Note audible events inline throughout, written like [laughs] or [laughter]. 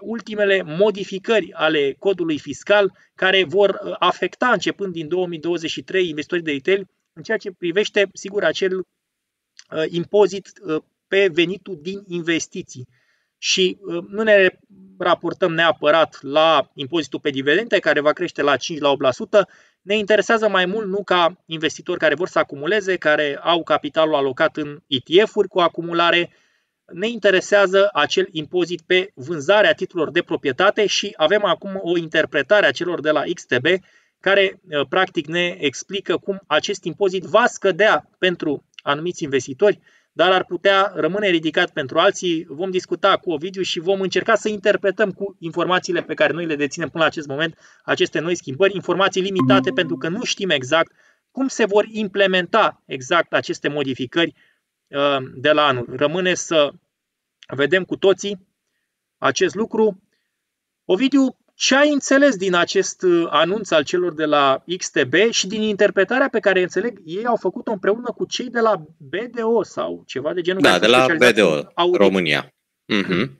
ultimele modificări ale codului fiscal care vor uh, afecta începând din 2023 investitorii de retail în ceea ce privește, sigur, acel uh, impozit uh, pe venitul din investiții. Și nu ne raportăm neapărat la impozitul pe dividende, care va crește la 5 la 8%. Ne interesează mai mult nu ca investitori care vor să acumuleze, care au capitalul alocat în ETF-uri cu acumulare, ne interesează acel impozit pe vânzarea titlurilor de proprietate și avem acum o interpretare a celor de la XTB care uh, practic ne explică cum acest impozit va scădea pentru anumiți investitori, dar ar putea rămâne ridicat pentru alții. Vom discuta cu Ovidiu și vom încerca să interpretăm cu informațiile pe care noi le deținem până la acest moment aceste noi schimbări, informații limitate pentru că nu știm exact cum se vor implementa exact aceste modificări Uh, de la anul. Rămâne să vedem cu toții acest lucru. Ovidiu, ce ai înțeles din acest uh, anunț al celor de la XTB și din interpretarea pe care înțeleg ei au făcut-o împreună cu cei de la BDO sau ceva de genul? Da, de la BDO, audit. România. Mm-hmm.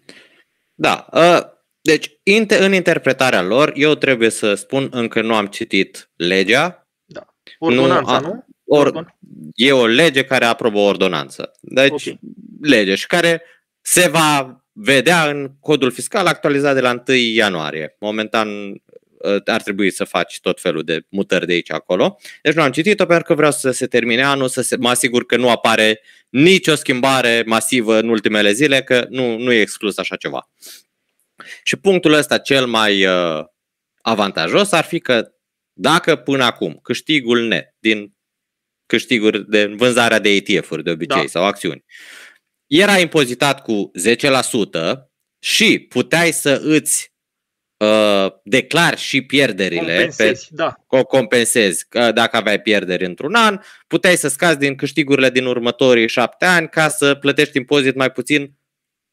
Da. Uh, deci, în interpretarea lor, eu trebuie să spun, încă nu am citit legea. Da. Ordonanța, nu? A, nu? Or, e o lege care aprobă o ordonanță. Deci, okay. lege și care se va vedea în codul fiscal actualizat de la 1 ianuarie. Momentan ă, ar trebui să faci tot felul de mutări de aici acolo. Deci nu am citit-o pentru că vreau să se termine anul, să se, mă asigur că nu apare nicio schimbare masivă în ultimele zile, că nu, nu e exclus așa ceva. Și punctul ăsta cel mai uh, avantajos ar fi că dacă până acum câștigul net din câștiguri de vânzarea de ETF-uri de obicei da. sau acțiuni. Era impozitat cu 10% și puteai să îți uh, declari și pierderile. Compensezi, pe, da. O compensezi. Dacă aveai pierderi într-un an, puteai să scazi din câștigurile din următorii șapte ani ca să plătești impozit mai puțin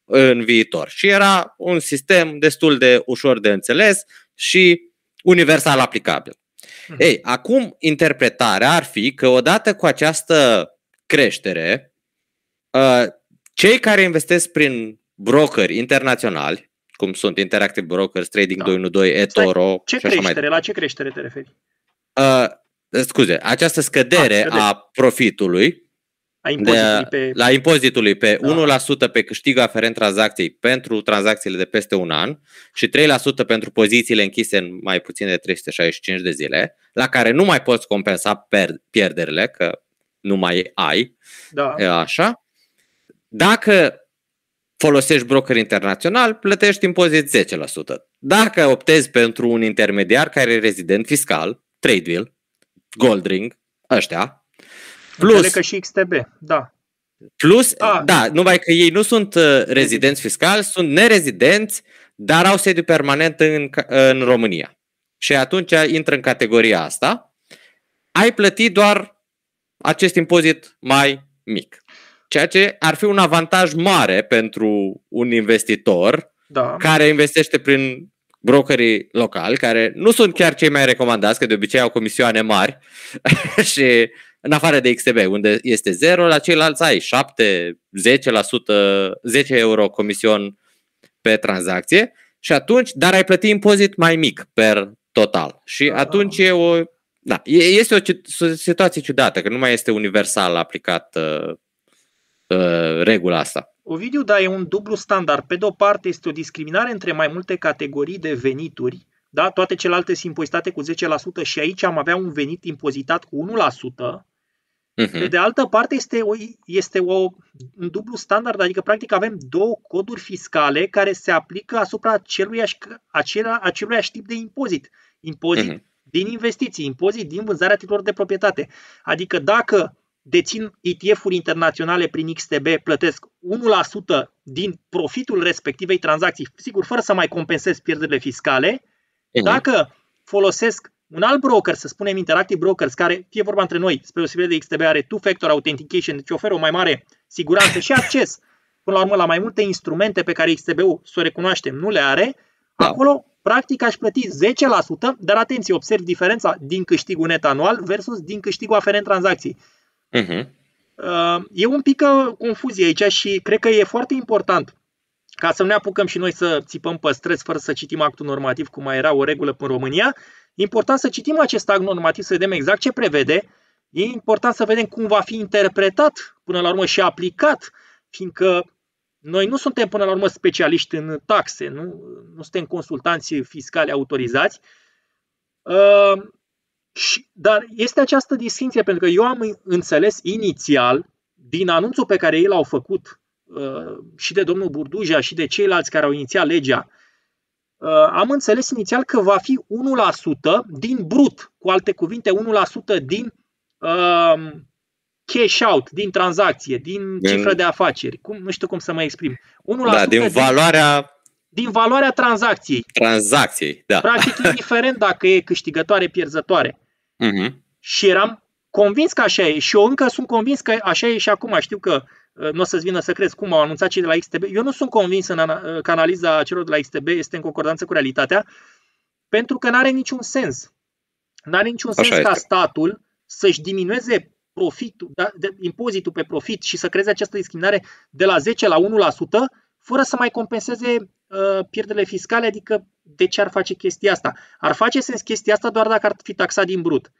în viitor. Și era un sistem destul de ușor de înțeles și universal aplicabil. Mhm. Ei, acum interpretarea ar fi că odată cu această creștere, uh, cei care investesc prin brokeri internaționali, cum sunt Interactive Brokers, Trading da. 212, eToro ce și așa creștere? Mai... La ce creștere te referi? Uh, scuze, această scădere a, a profitului a impozitului de, pe... La impozitului pe da. 1% pe câștig aferent tranzacției pentru tranzacțiile de peste un an și 3% pentru pozițiile închise în mai puțin de 365 de zile, la care nu mai poți compensa per, pierderile, că nu mai ai. Da. Așa. Dacă folosești broker internațional, plătești impozit 10%. Dacă optezi pentru un intermediar care e rezident fiscal, Tradewheel, Goldring, ăștia, Plus, Înțeleg că și XTB, da. Plus, A. da, numai că ei nu sunt uh, rezidenți fiscali, sunt nerezidenți, dar au sediu permanent în, în România. Și atunci intră în categoria asta. Ai plătit doar acest impozit mai mic. Ceea ce ar fi un avantaj mare pentru un investitor da. care investește prin brokerii locali, care nu sunt chiar cei mai recomandați, că de obicei au comisioane mari [laughs] și în afară de XTB, unde este 0, la ceilalți ai 7, 10%, 10 euro comision pe tranzacție și atunci, dar ai plătit impozit mai mic per total. Și ah. atunci e o, da, este o situație ciudată, că nu mai este universal aplicat uh, uh, regula asta. Ovidiu, da, e un dublu standard. Pe de o parte este o discriminare între mai multe categorii de venituri, da? toate celelalte sunt impozitate cu 10% și aici am avea un venit impozitat cu 1%, Uh-huh. Pe de altă parte, este, o, este o, un dublu standard, adică practic avem două coduri fiscale care se aplică asupra aceluiași, acela, aceluiași tip de impozit. Impozit uh-huh. din investiții, impozit din vânzarea titlurilor de proprietate. Adică dacă dețin ETF-uri internaționale prin XTB, plătesc 1% din profitul respectivei tranzacții, sigur, fără să mai compensez pierderile fiscale. Uh-huh. Dacă folosesc un alt broker, să spunem Interactive Brokers, care, fie vorba între noi, spre osebire de XTB, are two-factor authentication, deci oferă o mai mare siguranță și acces, până la urmă, la mai multe instrumente pe care XTB-ul, să o recunoaștem, nu le are, da. acolo, practic, aș plăti 10%, dar atenție, observ diferența din câștigul net anual versus din câștigul aferent tranzacții. Uh-huh. E un pic confuzie aici și cred că e foarte important ca să nu ne apucăm și noi să țipăm pe străzi fără să citim actul normativ, cum mai era o regulă în România, e important să citim acest act normativ, să vedem exact ce prevede, e important să vedem cum va fi interpretat până la urmă și aplicat, fiindcă noi nu suntem până la urmă specialiști în taxe, nu, nu suntem consultanți fiscali autorizați, uh, și, dar este această distinție, pentru că eu am înțeles inițial, din anunțul pe care ei l-au făcut uh, și de domnul Burduja și de ceilalți care au inițiat legea, uh, am înțeles inițial că va fi 1% din brut, cu alte cuvinte, 1% din uh, cash out, din tranzacție, din cifră de afaceri. Cum, nu știu cum să mă exprim. 1% da, din valoarea din valoarea tranzacției. Tranzacției, da. Practic, indiferent dacă e câștigătoare, pierzătoare. Uh-huh. Și eram convins că așa e și eu încă sunt convins că așa e și acum. Știu că uh, nu o să-ți vină să crezi cum au anunțat cei de la XTB. Eu nu sunt convins în uh, că analiza celor de la XTB este în concordanță cu realitatea, pentru că nu are niciun sens. Nu are niciun sens așa ca este. statul să-și diminueze profitul, da, de, impozitul pe profit și să creeze această discriminare de la 10 la 1%, fără să mai compenseze uh, pierderile fiscale, adică de ce ar face chestia asta? Ar face sens chestia asta doar dacă ar fi taxat din brut.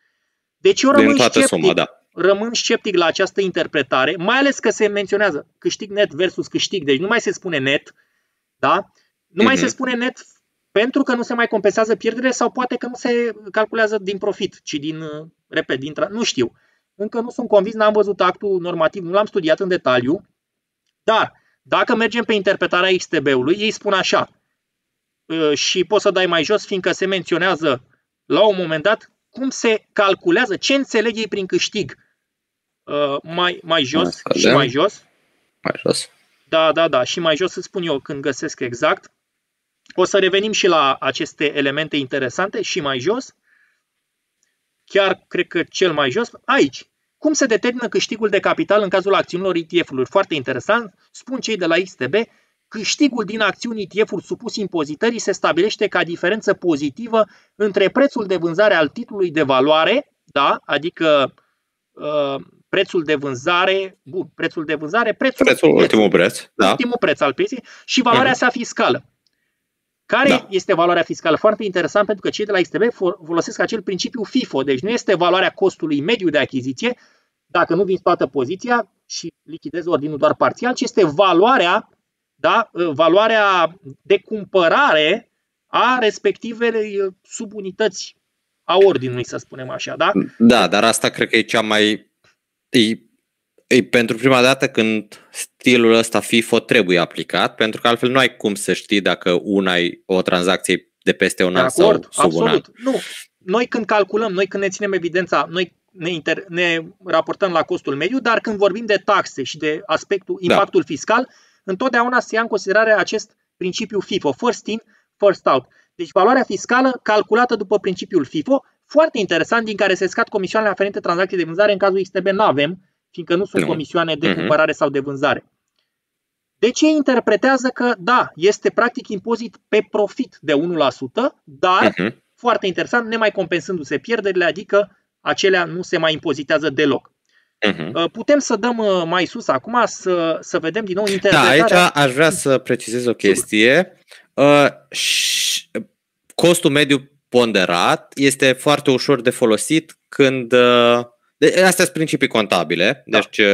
Deci eu rămân sceptic, suma, da. rămân sceptic la această interpretare, mai ales că se menționează câștig net versus câștig, deci nu mai se spune net, da? Nu mm-hmm. mai se mhm. spune net pentru că nu se mai compensează pierderile sau poate că nu se calculează din profit, ci din, uh, repet, din tra- nu știu. Încă nu sunt convins, n-am văzut actul normativ, nu l-am studiat în detaliu, dar dacă mergem pe interpretarea XTB-ului, ei spun așa, uh, și poți să dai mai jos, fiindcă se menționează la un moment dat cum se calculează, ce înțeleg ei prin câștig. Uh, mai, mai jos și mai jos. Mai jos. Da, da, da. Și mai jos îți spun eu când găsesc exact. O să revenim și la aceste elemente interesante și mai jos. Chiar cred că cel mai jos. Aici. Cum se determină câștigul de capital în cazul acțiunilor ETF-uri? Foarte interesant. Spun cei de la XTB câștigul din acțiuni ETF-uri supus impozitării se stabilește ca diferență pozitivă între prețul de vânzare al titlului de valoare, da, adică uh, prețul de vânzare, bun, prețul de vânzare, prețul, prețul ultimul preț, da. ultimul preț al pieței și valoarea uh-huh. sa fiscală. Care da. este valoarea fiscală? Foarte interesant pentru că cei de la XTB folosesc acel principiu FIFO, deci nu este valoarea costului mediu de achiziție, dacă nu vinzi toată poziția și lichidezi ordinul doar parțial, ci este valoarea da, ă, valoarea de cumpărare a respectivei ă, subunități a ordinului, să spunem așa. Da, da dar asta cred că e cea mai... E, e pentru prima dată când stilul ăsta FIFO trebuie aplicat, pentru că altfel nu ai cum să știi dacă una e o tranzacție de peste un de an acord, sau sub absolut. un an. Nu. Noi când calculăm, noi când ne ținem evidența, noi ne, inter, ne raportăm la costul mediu, dar când vorbim de taxe și de aspectul, da. impactul da. fiscal, întotdeauna se ia în considerare acest principiu FIFO, first in, first out. Deci valoarea fiscală calculată după principiul FIFO, foarte interesant, din care se scad comisioanele aferente tranzacții de vânzare, în cazul XTB nu avem, fiindcă nu sunt comisioane de mhm. cumpărare sau de vânzare. De ce interpretează că, da, este practic impozit pe profit de 1%, dar, uh-huh. foarte interesant, nemai compensându-se pierderile, adică acelea nu se mai impozitează deloc. Uh-huh. Putem să dăm uh, mai sus acum să, să vedem din nou interpretarea. Da, aici aș vrea să precizez o chestie. Uh, costul mediu ponderat este foarte ușor de folosit când uh, Astea sunt principii contabile, da. deci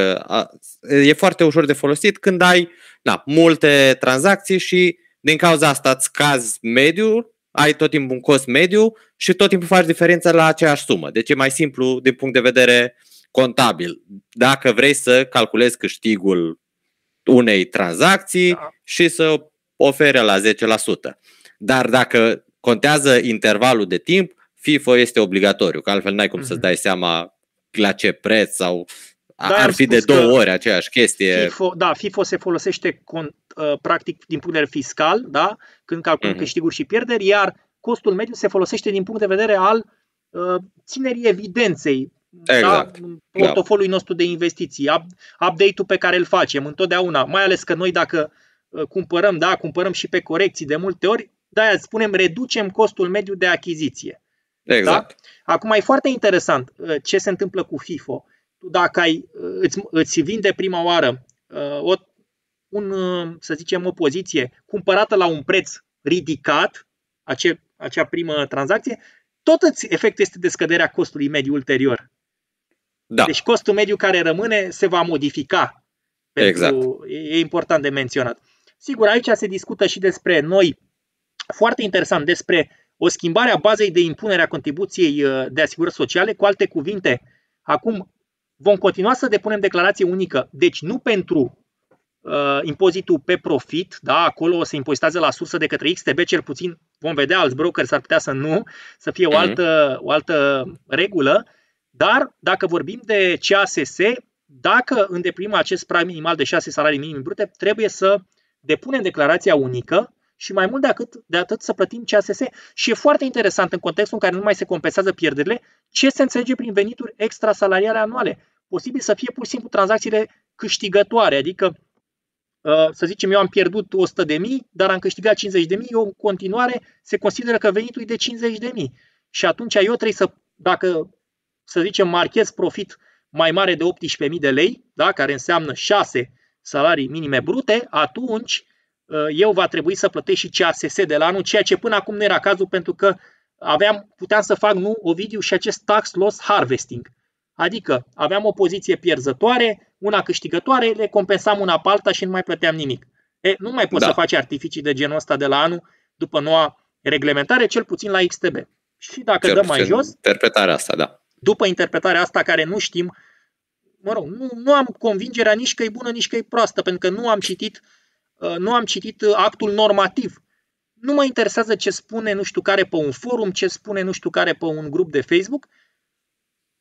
e foarte ușor de folosit când ai na, multe tranzacții și din cauza asta îți scazi mediul, ai tot timpul un cost mediu și tot timpul faci diferența la aceeași sumă. Deci e mai simplu din punct de vedere uh, contabil. Dacă vrei să calculezi câștigul unei tranzacții da. și să ofere la 10%. Dar dacă contează intervalul de timp, FIFO este obligatoriu, că altfel n-ai cum mm-hmm. să-ți mhm. dai seama la ce preț sau da, ar fi de două ori aceeași chestie. FIFO, da, FIFO se folosește con, uh, practic din punct de vedere fiscal, da, când calculăm mm-hmm. câștiguri și pierderi, iar costul mediu se folosește din punct de vedere al uh, ținerii evidenței exact. da, portofoliul nostru de investiții, update-ul pe care îl facem întotdeauna, mai ales că noi dacă uh, cumpărăm, da, cumpărăm și pe corecții de multe ori, de-aia spunem reducem costul mediu de achiziție. Exact. Da? Acum e foarte interesant uh, ce se întâmplă cu FIFO. Tu dacă ai, uh, îți, îți vinde prima oară o, un, să zicem, o poziție cumpărată la un preț ridicat, ace, acea primă tranzacție, tot efectul este de scăderea costului mediu ulterior. Da. Deci costul mediu care rămâne se va modifica. Pentru, exact. E important de menționat. Sigur, aici se discută și despre noi, foarte interesant, despre o schimbare a bazei de impunere a contribuției uh, de asigurări sociale. Cu alte cuvinte, acum vom continua să depunem declarație unică, deci nu pentru uh, impozitul pe profit, da, acolo se impozitează la sursă de către XTB, cel puțin vom vedea, alți brokeri s-ar putea să nu, să fie o mhm. altă, o altă regulă, dar dacă vorbim de CASS, dacă îndeplinim acest prag minimal de 6 salarii minime brute, trebuie să depunem declarația unică și mai mult de atât, de atât să plătim CASS. Și e foarte interesant în contextul în care nu mai se compensează pierderile, ce se înțelege prin venituri extrasalariale anuale. Posibil să fie pur și simplu tranzacțiile câștigătoare, adică uh, să zicem, eu am pierdut 100 de mii, dar am câștigat 50 de mii, eu în continuare se consideră că venitul e de 50 de mii. Și atunci eu trebuie să, dacă, să zicem, marchez profit mai mare de 18.000 de lei, da, care înseamnă 6 salarii minime brute, atunci uh, eu va trebui să plătesc și CASS de la anul, ceea ce până acum nu era cazul pentru că aveam, puteam să fac, nu, Ovidiu, și acest tax loss harvesting. Adică aveam o poziție pierzătoare, una câștigătoare, le compensam una pe alta și nu mai plăteam nimic. E, nu mai poți da. să faci artificii de genul ăsta de la anul după noua reglementare, cel puțin la XTB. Și dacă cel dăm mai jos... Interpretarea asta, da. După interpretarea asta care nu știm, mă rog, nu, nu am convingerea nici că e bună, nici că e proastă, pentru că nu am citit, uh, nu am citit uh, actul normativ. Nu mă interesează ce spune nu știu care pe un forum, ce spune nu știu care pe un grup de Facebook,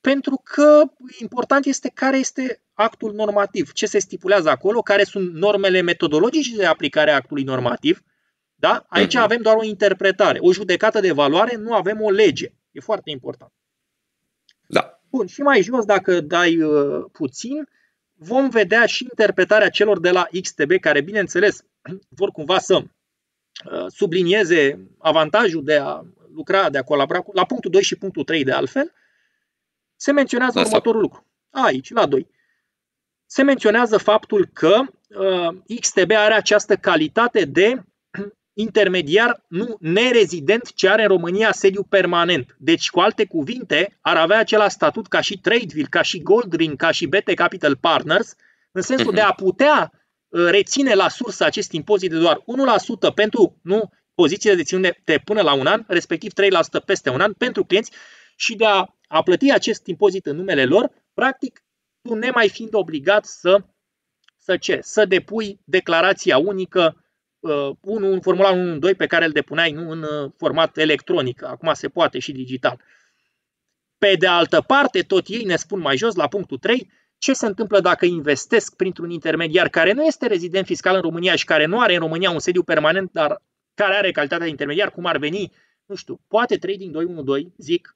pentru că important este care este actul normativ, ce se stipulează acolo, care sunt normele metodologice de aplicare a actului normativ. Da? Aici uh-huh. avem doar o interpretare, o judecată de valoare, nu avem o lege. E foarte important. Da. Bun, și mai jos, dacă dai uh, puțin, vom vedea și interpretarea celor de la XTB, care, bineînțeles, [clears throat] vor cumva să uh, sublinieze avantajul de a lucra, de a colabora cu, la punctul 2 și punctul 3 de altfel, se menționează Asta. următorul lucru. Aici, la 2. Se menționează faptul că uh, XTB are această calitate de intermediar nu nerezident ce are în România sediu permanent. Deci, cu alte cuvinte, ar avea același statut ca și Tradeville, ca și Goldring, ca și BT Capital Partners, în sensul uh-huh. de a putea uh, reține la sursă acest impozit de doar 1% pentru nu pozițiile de ținute de până la un an, respectiv 3% peste un an pentru clienți și de a, a plăti acest impozit în numele lor, practic, tu nemai fiind obligat să, să ce? Să depui declarația unică uh, un, un formular 1 pe care îl depuneai nu în uh, format electronic, acum se poate și digital. Pe de altă parte, tot ei ne spun mai jos, la punctul 3, ce se întâmplă dacă investesc printr-un intermediar care nu este rezident fiscal în România și care nu are în România un sediu permanent, dar care are calitatea de intermediar, cum ar veni, nu știu, poate Trading 212, zic,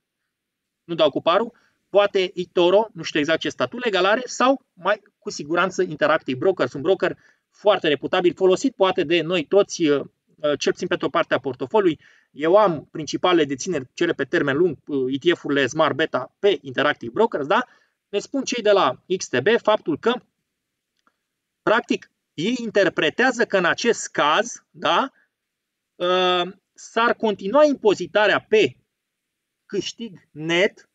nu dau cu parul, poate Itoro, nu știu exact ce statut legal are, sau mai cu siguranță Interactive Brokers, un broker foarte reputabil, folosit poate de noi toți, uh, uh, cel puțin pentru o parte a portofoliului. Eu am principalele dețineri, cele pe termen lung, uh, ETF-urile Smart Beta pe Interactive Brokers, da? Ne spun cei de la XTB faptul că, practic, ei interpretează că în acest caz, da, s-ar continua impozitarea pe câștig net,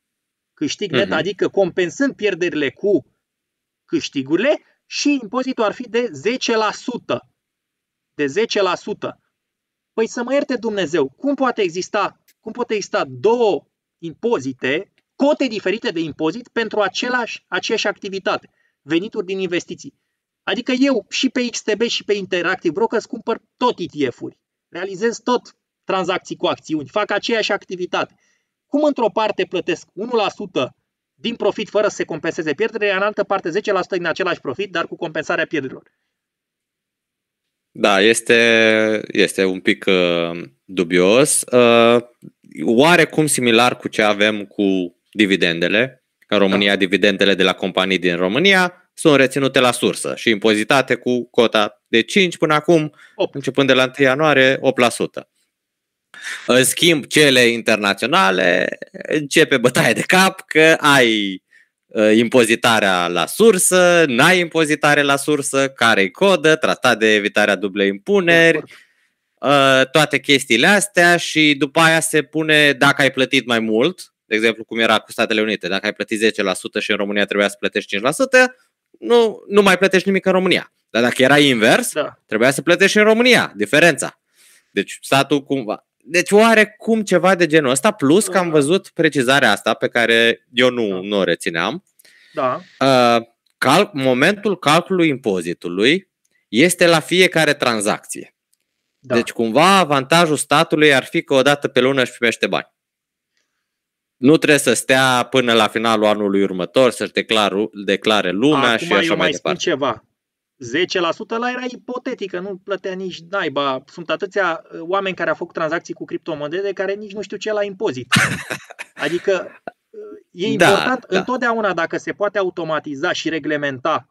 câștig net, uh-huh. adică compensând pierderile cu câștigurile și impozitul ar fi de 10%. De 10%. Păi să mă ierte Dumnezeu, cum poate exista, cum poate exista două impozite, cote diferite de impozit pentru același, aceeași activitate, venituri din investiții. Adică eu și pe XTB și pe Interactive Brokers cumpăr tot ETF-uri, realizez tot tranzacții cu acțiuni, fac aceeași activitate. Cum într-o parte plătesc 1% din profit fără să se compenseze pierderile, în altă parte 10% din același profit, dar cu compensarea pierderilor. Da, este, este un pic uh, dubios. Uh, oarecum similar cu ce avem cu dividendele. În România, da. dividendele de la companii din România sunt reținute la sursă și impozitate cu cota de 5 până acum, 8. începând de la 1 ianuarie, 8%. În schimb, cele internaționale începe bătaie de cap că ai uh, impozitarea la sursă, n-ai impozitare la sursă, care-i codă, tratat de evitarea dublei impuneri, uh, toate chestiile astea și după aia se pune dacă ai plătit mai mult, de exemplu cum era cu Statele Unite, dacă ai plătit 10% și în România trebuia să plătești 5%, nu, nu mai plătești nimic în România. Dar dacă era invers, da. trebuia să plătești și în România, diferența. Deci statul cumva... Deci oarecum ceva de genul ăsta, plus că am da. văzut precizarea asta pe care eu nu, da. nu o rețineam. Da. Uh, cal- momentul calculului impozitului este la fiecare tranzacție. Da. Deci cumva avantajul statului ar fi că o dată pe lună își primește bani. Nu trebuie să stea până la finalul anului următor să-și declare, declare lumea Acum și așa eu mai, mai departe. spun ceva. 10% la era ipotetică, nu plătea nici naiba. Sunt atâția uh, oameni care au făcut tranzacții cu criptomonede care nici nu știu ce la impozit. [laughs] Adică uh, e Da, important da. întotdeauna dacă se poate automatiza și reglementa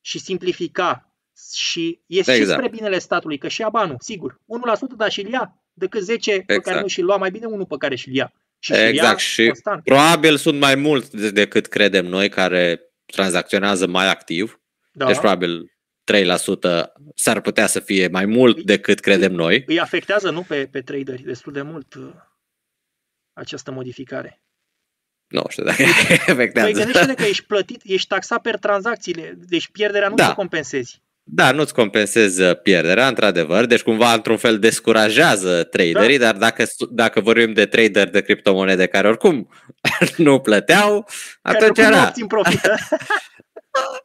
și simplifica și e și Exact. spre binele statului, că și ia banul, sigur. 1% dar și-l ia, decât 10 pe care Exact. nu și-l lua, mai bine unul pe care și-l ia. Și și-l ia Exact și constant. probabil sunt mai mulți de- decât credem noi care tranzacționează mai activ. Da. Deci probabil 3% s-ar putea să fie mai mult decât credem noi. îi afectează, nu, pe, pe traderi destul de mult uh, această modificare. Nu știu dacă Păi afectează. gândește-te că ești plătit, ești taxat per tranzacțiile, deci pierderea nu Da. te compensezi. Da, nu-ți compensezi uh, pierderea, într-adevăr, deci cumva într-un fel descurajează traderii, Da. dar dacă, dacă vorbim de trader de criptomonede care oricum [laughs] nu plăteau, Care atunci oricum nu era. obțin profit. [laughs] ă?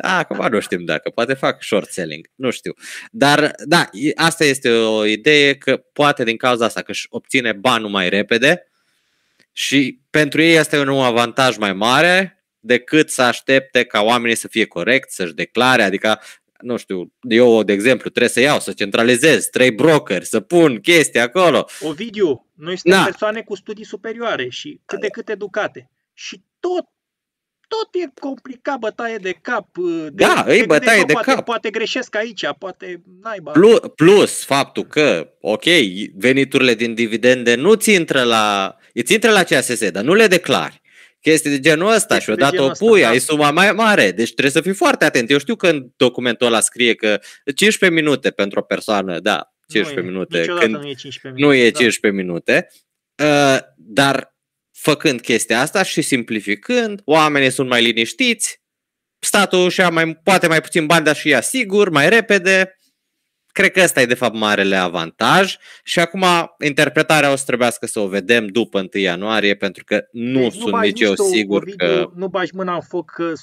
[laughs] Acum nu știm dacă, poate fac short selling, nu știu. Dar da, e- asta este o idee că poate din cauza asta că își obține banul mai repede și pentru ei este un avantaj mai mare decât să aștepte ca oamenii să fie corecți, să-și declare, adică nu știu, eu, de exemplu, trebuie să iau, să centralizez trei brokeri, să pun chestii acolo. Ovidiu, noi suntem Da. persoane cu studii superioare și cât de cât educate. Și tot, tot e complicat, bătaie de cap. uh, De, Da, te îi gândești, bătaie bă, de poate, cap. Poate greșesc aici, poate naiba. Plus, plus faptul că, ok, veniturile din dividende nu ți intră la, îți intră la CSS, dar nu le declari. Chestii de genul ăsta Chestii și de odată genul o ăsta, pui, da. ai suma mai mare. Deci trebuie să fii foarte atent. Eu știu că în documentul ăla scrie că 15 minute pentru o persoană, da, 15 nu e, minute. Niciodată când nu e 15 nu minute. e da. 15 minute, uh, dar făcând chestia asta și simplificând, oamenii sunt mai liniștiți, statul și mai, poate mai puțin bani, dar și ia sigur, mai repede. Cred că ăsta e de fapt marele avantaj și acum interpretarea o să trebuiască să o vedem după 1 ianuarie pentru că nu Deci sunt bagi nici eu tu, sigur Ovidiu, că... Nu bagi mâna în foc că 100%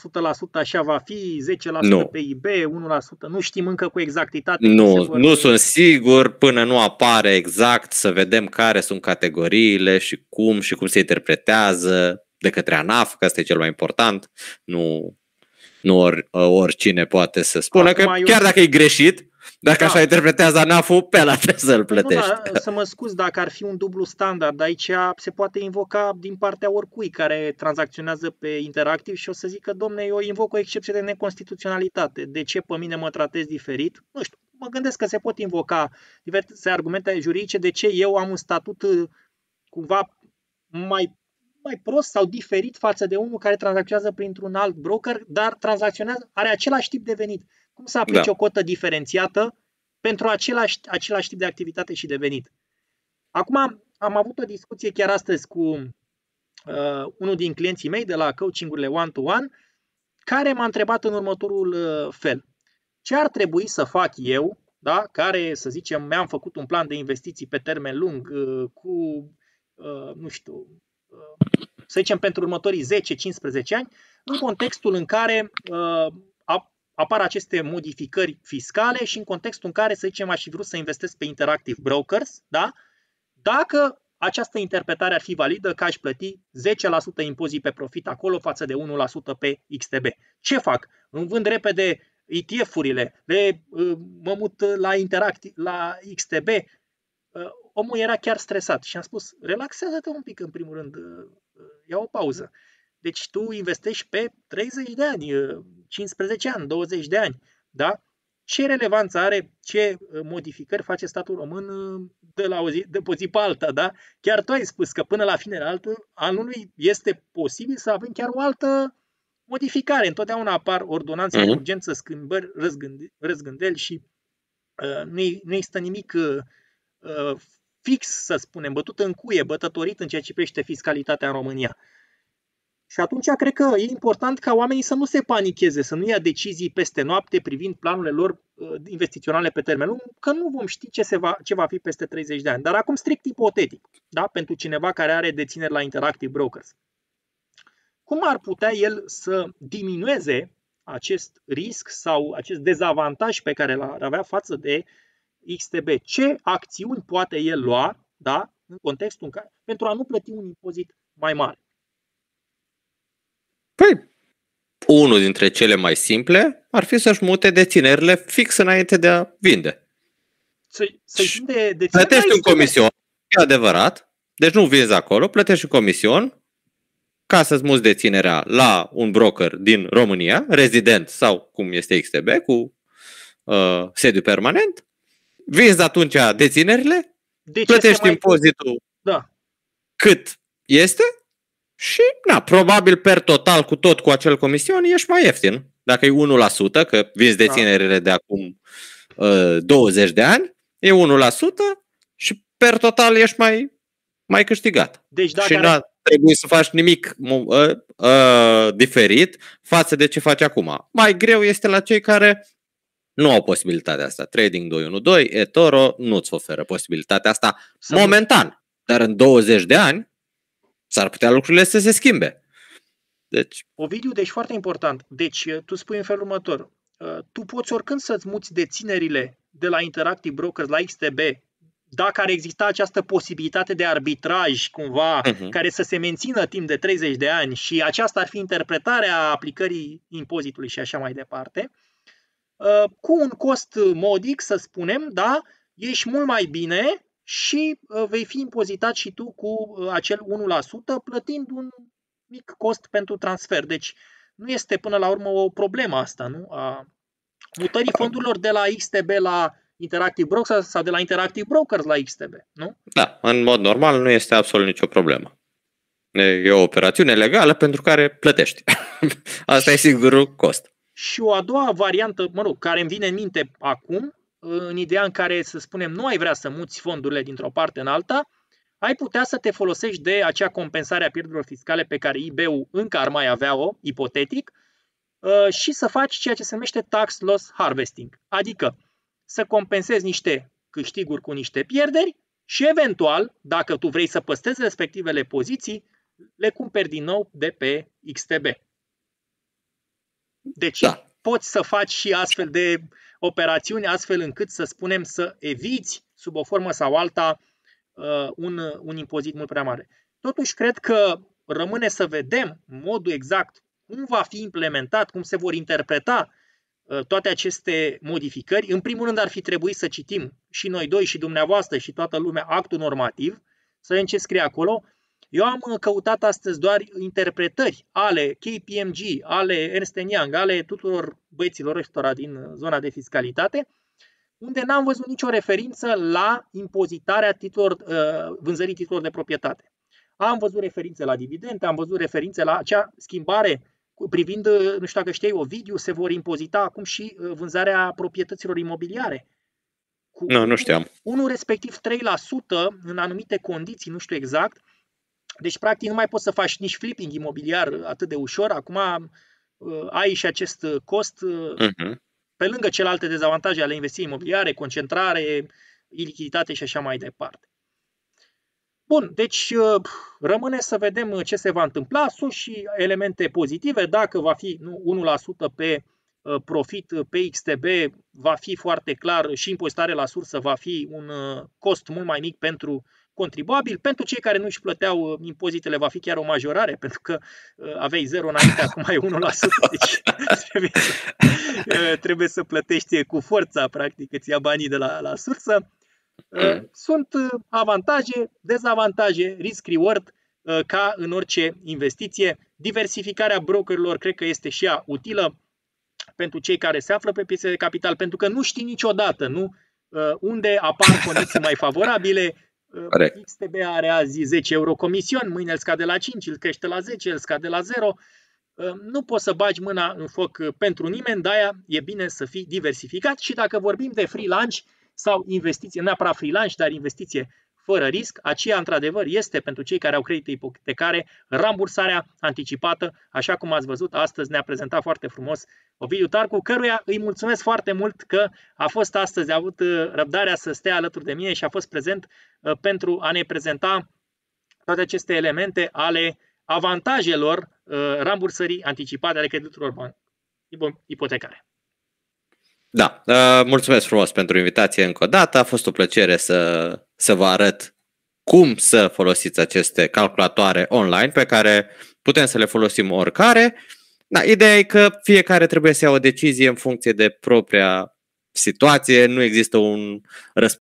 așa va fi, 10% Nu. PIB, 1%. Nu știm încă cu exactitate. cum se Nu, vor- nu sunt sigur până nu apare exact să vedem care sunt categoriile și cum și cum se interpretează de către ANAF, că asta e cel mai important. Nu, nu or, oricine poate să spună Acum că eu- chiar dacă e greșit, dacă Da. așa interpretează ANAF-ul, pe ăla trebuie să-l Păi nu, plătești. da, să mă scuz dacă ar fi un dublu standard. Aici se poate invoca din partea oricui care tranzacționează pe interactiv și o să zică, domne, eu invoc o excepție de neconstituționalitate. De ce pe mine mă tratez diferit? Nu știu, mă gândesc că se pot invoca diverse argumente juridice de ce eu am un statut uh, cumva mai mai prost sau diferit față de unul care tranzacționează printr-un alt broker, dar tranzacționează, are același tip de venit. Cum să aplici Da. o cotă diferențiată pentru același, același tip de activitate și de venit? Acum am avut o discuție chiar astăzi cu uh, unul din clienții mei de la coachingurile one-to-one, care m-a întrebat în următorul uh, fel. Ce ar trebui să fac eu, da, care, să zicem, mi-am făcut un plan de investiții pe termen lung uh, cu, uh, nu știu, uh, să zicem, pentru următorii 10-15 ani, în contextul în care uh, ap- apar aceste modificări fiscale și în contextul în care, să zicem, aș fi vrut să investesc pe Interactive Brokers, da? dacă această interpretare ar fi validă că aș plăti 10% impozit pe profit acolo față de 1% pe XTB. Ce fac? Îmi vând repede ETF-urile, le, uh, mă mut la, Interacti- la XTB. Uh, Omul era chiar stresat și am spus, relaxează-te un pic în primul rând, uh, uh, ia o pauză. Deci tu investești pe 30 de ani, uh, 15 ani, 20 de ani, da? Ce relevanță are, ce uh, modificări face statul român uh, de la o zi, de pe o zi pe alta, da? Chiar tu ai spus că până la finele altul, anului este posibil să avem chiar o altă modificare. Întotdeauna apar ordonanțe uh-huh. de urgență, schimbări, răzgândeli și uh, nu, nu există nimic uh, uh, fix, să spunem, bătut în cuie, bătătorit în ceea ce privește fiscalitatea în România. Și atunci cred că e important ca oamenii să nu se panicheze, să nu ia decizii peste noapte privind planurile lor uh, investiționale pe termen lung, că nu vom ști ce, se va, ce va fi peste 30 de ani. Dar acum strict ipotetic, da? pentru cineva care are dețineri la Interactive Brokers. Cum ar putea el să diminueze acest risc sau acest dezavantaj pe care l-ar avea față de XTB? Ce acțiuni poate el lua da? în contextul în care, pentru a nu plăti un impozit mai mare? Păi, unul dintre cele mai simple ar fi să-și mute deținerile fix înainte de a vinde. Să, să de Plătești un comision, e adevărat, deci nu vinzi acolo, plătești un comision ca să-ți muți deținerea la un broker din România, rezident sau cum este XTB, cu uh, sediu permanent, vinzi atunci deținerile, de plătești impozitul da. cât este și, na, probabil per total cu tot cu acel comision ești mai ieftin. Dacă e 1%, că vinzi deținerile de acum uh, 20 de ani, e 1% și per total ești mai, mai câștigat. Deci dacă și are... n trebuie să faci nimic uh, uh, diferit față de ce faci acum. Mai greu este la cei care nu au posibilitatea asta. Trading 212, eToro nu-ți oferă posibilitatea asta Să momentan. Dar în 20 de ani s-ar putea lucrurile să se schimbe. Deci... Ovidiu, deci foarte important. Deci, tu spui în felul următor. Uh, tu poți oricând să-ți muți deținerile de la Interactive Brokers la XTB, dacă ar exista această posibilitate de arbitraj cumva, uh-huh. care să se mențină timp de 30 de ani și aceasta ar fi interpretarea aplicării impozitului și așa mai departe, uh, cu un cost modic, să spunem, da, ești mult mai bine și uh, vei fi impozitat și tu cu uh, acel 1%, plătind un mic cost pentru transfer. Deci nu este până la urmă o problemă asta, nu? A mutării fondurilor de la XTB la Interactive Brokers sau de la Interactive Brokers la XTB, nu? Da, în mod normal nu este absolut nicio problemă. E o operațiune legală pentru care plătești. [laughs] Asta e sigurul cost. Și o a doua variantă, mă rog, care îmi vine în minte acum, în ideea în care, să spunem, nu ai vrea să muți fondurile dintr-o parte în alta, ai putea să te folosești de acea compensare a pierderilor fiscale pe care IB-ul încă ar mai avea-o, ipotetic, uh, și să faci ceea ce se numește tax loss harvesting. Adică să compensezi niște câștiguri cu niște pierderi și eventual, dacă tu vrei să păstrezi respectivele poziții, le cumperi din nou de pe XTB. Deci da. Poți să faci și astfel de operațiuni astfel încât să spunem să eviți sub o formă sau alta uh, un, un impozit mult prea mare. Totuși, cred că rămâne să vedem modul exact cum va fi implementat, cum se vor interpreta uh, toate aceste modificări. În primul rând ar fi trebuit să citim și noi doi și dumneavoastră și toată lumea actul normativ, să vedem ce scrie acolo eu am uh, căutat astăzi doar interpretări ale KPMG, ale Ernst Young, ale tuturor băieților ăstora din uh, zona de fiscalitate, unde n-am văzut nicio referință la impozitarea titlurilor, uh, vânzării titlurilor de proprietate. Am văzut referințe la dividende, am văzut referințe la acea schimbare privind, nu știu dacă știi, Ovidiu, se vor impozita acum și vânzarea proprietăților imobiliare. Cu nu, nu știam. Unul respectiv 3% în anumite condiții, nu știu exact, deci, practic, nu mai poți să faci nici flipping imobiliar atât de ușor. Acum uh, ai și acest cost, uh-huh. pe lângă celelalte dezavantaje ale investiției imobiliare, concentrare, ilichiditate și așa mai departe. Bun, deci uh, rămâne să vedem ce se va întâmpla. Sunt și elemente pozitive. Dacă va fi nu, 1% pe uh, profit pe XTB, va fi foarte clar și impozitare la sursă va fi un cost mult mai mic pentru contribuabil. Pentru cei care nu își plăteau uh, impozitele va fi chiar o majorare, [laughs] pentru că uh, aveai zero înainte, acum ai 1%, deci [laughs] trebuie să, uh, trebuie să plătești cu forța, practic, îți ia banii de la, la sursă. Sunt avantaje, dezavantaje, risk-reward, ca în orice investiție. Diversificarea brokerilor cred că este și ea utilă pentru cei care se află pe piețe de capital, pentru că nu știi niciodată, nu? Unde apar condiții mai favorabile, Corect. XTB are azi 10 euro comision, mâine îl scade la 5, îl crește la 10, îl scade la 0. nu poți să bagi mâna în foc pentru nimeni, de-aia e bine să fii diversificat și dacă vorbim de freelance sau investiție, neapărat freelance, dar investiție fără risc, aceea într-adevăr este pentru cei care au credite ipotecare rambursarea anticipată, așa cum ați văzut astăzi ne-a prezentat foarte frumos Ovidiu Tarcu, căruia îi mulțumesc foarte mult că a fost astăzi, a avut uh, răbdarea să stea alături de mine și a fost prezent uh, pentru a ne prezenta toate aceste elemente ale avantajelor uh, rambursării anticipate ale creditelor ipotecare. Da, mulțumesc frumos pentru invitație încă o dată. A fost o plăcere să, să vă arăt cum să folosiți aceste calculatoare online pe care putem să le folosim oricare. Da, ideea e că fiecare trebuie să ia o decizie în funcție de propria situație, nu există un răspuns